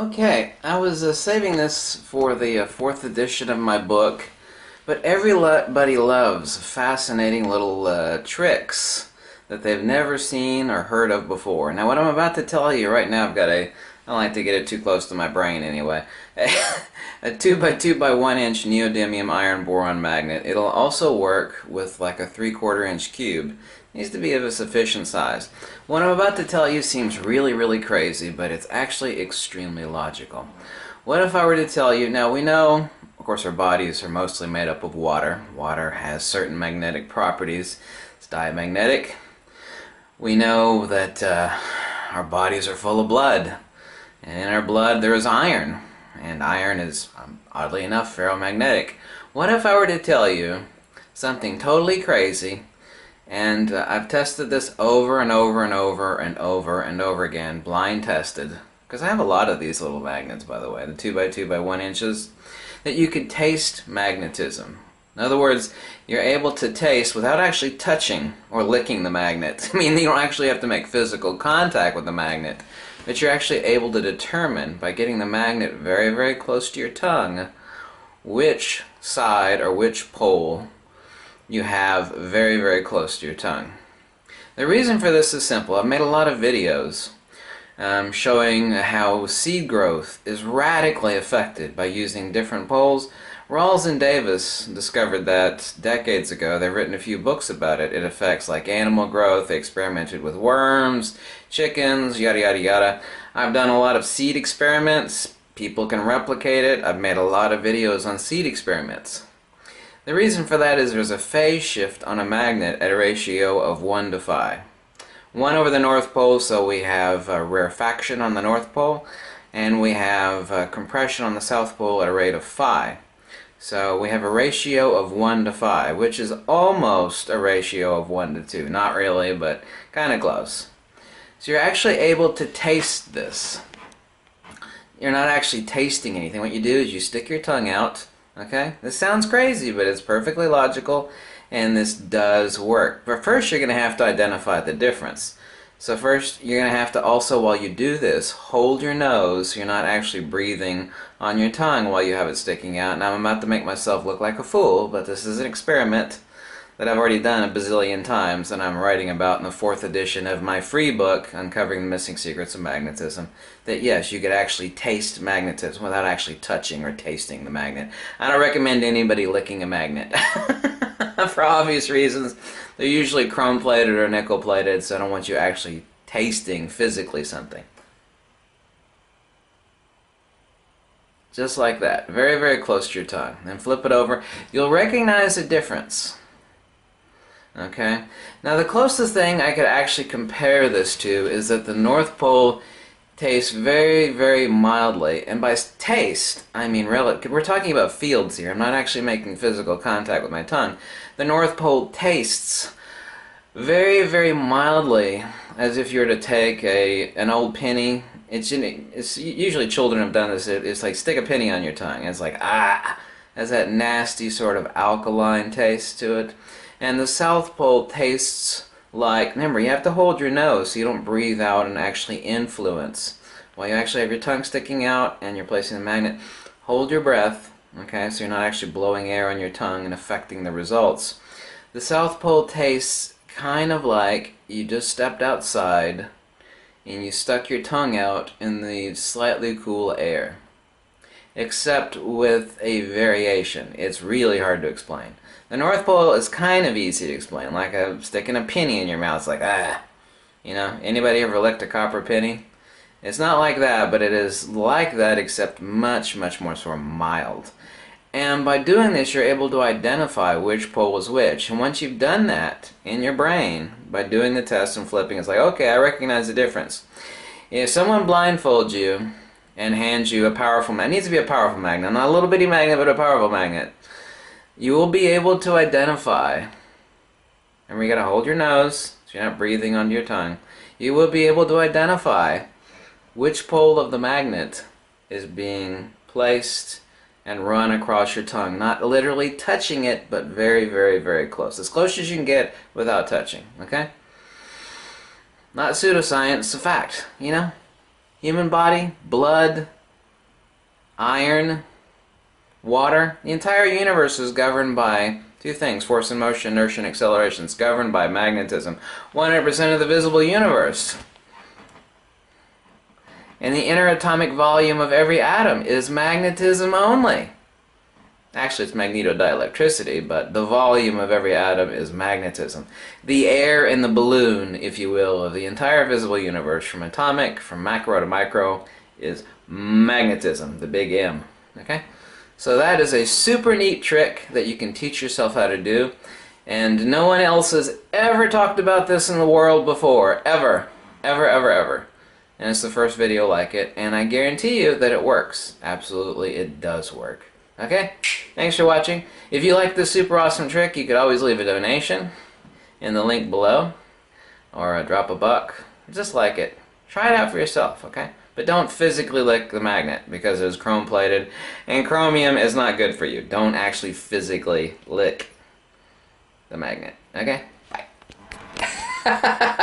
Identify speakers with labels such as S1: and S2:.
S1: Okay, I was uh, saving this for the uh, fourth edition of my book, but everybody loves fascinating little uh, tricks that they've never seen or heard of before. Now, what I'm about to tell you right now, I've got a, I don't like to get it too close to my brain anyway, a 2 by 2 by 1 inch neodymium iron boron magnet. It'll also work with like a 3 quarter inch cube needs to be of a sufficient size. What I'm about to tell you seems really, really crazy, but it's actually extremely logical. What if I were to tell you, now we know, of course, our bodies are mostly made up of water. Water has certain magnetic properties. It's diamagnetic. We know that uh, our bodies are full of blood. And in our blood there is iron. And iron is, um, oddly enough, ferromagnetic. What if I were to tell you something totally crazy and uh, I've tested this over and over and over and over and over again, blind tested, because I have a lot of these little magnets, by the way, the 2 by 2 by 1 inches, that you could taste magnetism. In other words, you're able to taste without actually touching or licking the magnet. I mean, you don't actually have to make physical contact with the magnet, but you're actually able to determine by getting the magnet very, very close to your tongue which side or which pole you have very, very close to your tongue. The reason for this is simple. I've made a lot of videos um, showing how seed growth is radically affected by using different poles. Rawls and Davis discovered that decades ago. They've written a few books about it. It affects like animal growth. They experimented with worms, chickens, yada yada yada. I've done a lot of seed experiments. People can replicate it. I've made a lot of videos on seed experiments. The reason for that is there's a phase shift on a magnet at a ratio of 1 to phi one over the North Pole, so we have a rarefaction on the North Pole, and we have compression on the South Pole at a rate of phi. So we have a ratio of 1 to phi, which is almost a ratio of 1 to 2. Not really, but kind of close. So you're actually able to taste this. You're not actually tasting anything. What you do is you stick your tongue out, okay? This sounds crazy, but it's perfectly logical and this does work. But first, you're going to have to identify the difference. So first, you're going to have to also, while you do this, hold your nose so you're not actually breathing on your tongue while you have it sticking out. Now, I'm about to make myself look like a fool, but this is an experiment that I've already done a bazillion times and I'm writing about in the fourth edition of my free book, Uncovering the Missing Secrets of Magnetism, that yes, you could actually taste magnetism without actually touching or tasting the magnet. I don't recommend anybody licking a magnet. For obvious reasons. They're usually chrome plated or nickel plated, so I don't want you actually tasting physically something. Just like that. Very, very close to your tongue. Then flip it over. You'll recognize a difference. Okay? Now the closest thing I could actually compare this to is that the North Pole tastes very, very mildly. And by taste, I mean relative. We're talking about fields here. I'm not actually making physical contact with my tongue. The North Pole tastes very, very mildly as if you were to take a an old penny. It's, it's usually children have done this. It's like stick a penny on your tongue. It's like ah, has that nasty sort of alkaline taste to it. And the South Pole tastes like, remember, you have to hold your nose so you don't breathe out and actually influence. While you actually have your tongue sticking out and you're placing the magnet, hold your breath, okay, so you're not actually blowing air on your tongue and affecting the results. The South Pole tastes kind of like you just stepped outside and you stuck your tongue out in the slightly cool air. Except with a variation. It's really hard to explain. The North Pole is kind of easy to explain, like a, sticking a penny in your mouth. It's like, ah. You know, anybody ever licked a copper penny? It's not like that, but it is like that except much, much more sort of mild. And by doing this, you're able to identify which pole is which. And once you've done that in your brain, by doing the test and flipping, it's like, okay, I recognize the difference. If someone blindfolds you and hands you a powerful magnet, it needs to be a powerful magnet, not a little bitty magnet, but a powerful magnet you will be able to identify, and we gotta hold your nose so you're not breathing onto your tongue. You will be able to identify which pole of the magnet is being placed and run across your tongue. Not literally touching it, but very, very, very close. As close as you can get without touching, okay? Not pseudoscience, it's a fact, you know? Human body, blood, iron, water. The entire universe is governed by two things force and motion, inertia and acceleration. It's governed by magnetism. 100% of the visible universe. And the inner atomic volume of every atom is magnetism only. Actually, it's magnetodielectricity, but the volume of every atom is magnetism. The air in the balloon, if you will, of the entire visible universe, from atomic, from macro to micro, is magnetism, the big M. Okay? So that is a super neat trick that you can teach yourself how to do. And no one else has ever talked about this in the world before. Ever. Ever, ever, ever. And it's the first video like it, and I guarantee you that it works. Absolutely, it does work. Okay? Thanks for watching. If you like this super awesome trick, you could always leave a donation in the link below. Or drop a buck. Just like it. Try it out for yourself, okay? But don't physically lick the magnet because it is chrome plated. And chromium is not good for you. Don't actually physically lick the magnet. Okay? Bye.